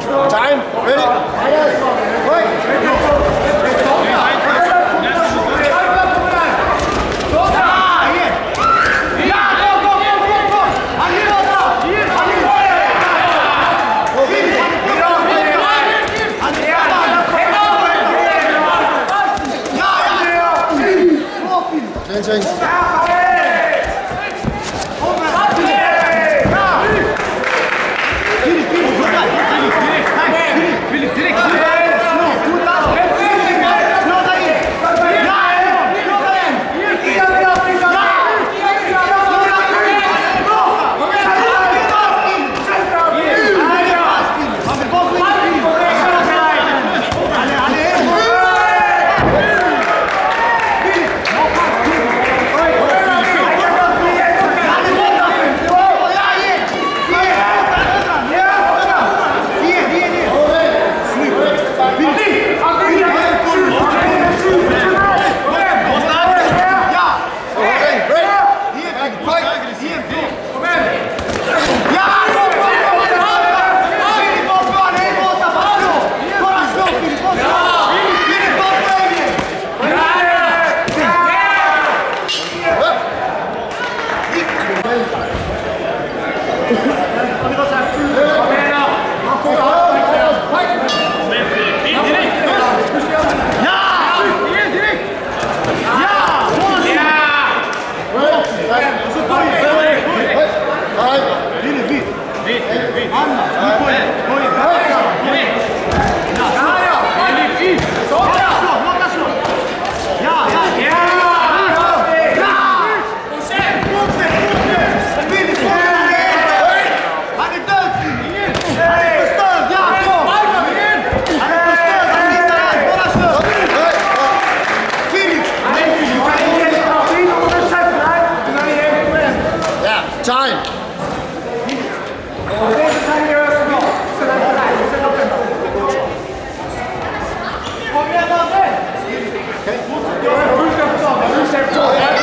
Time, ready! Thanks. Good.